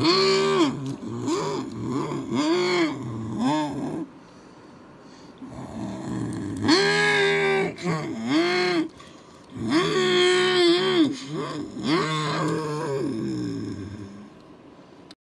Mmm! Mm.